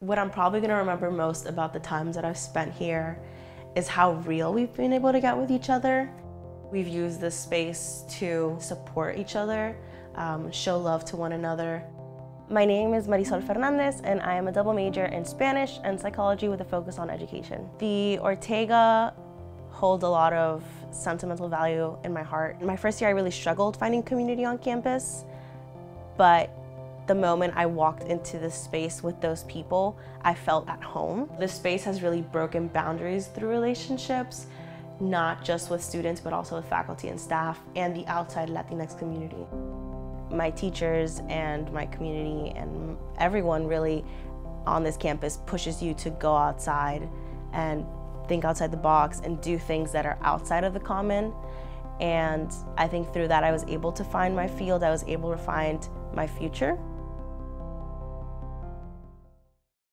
What I'm probably going to remember most about the times that I've spent here is how real we've been able to get with each other. We've used this space to support each other, um, show love to one another. My name is Marisol Fernandez and I am a double major in Spanish and psychology with a focus on education. The Ortega holds a lot of sentimental value in my heart. My first year I really struggled finding community on campus, but the moment I walked into this space with those people, I felt at home. This space has really broken boundaries through relationships, not just with students, but also with faculty and staff and the outside Latinx community. My teachers and my community and everyone really on this campus pushes you to go outside and think outside the box and do things that are outside of the common. And I think through that I was able to find my field, I was able to find my future.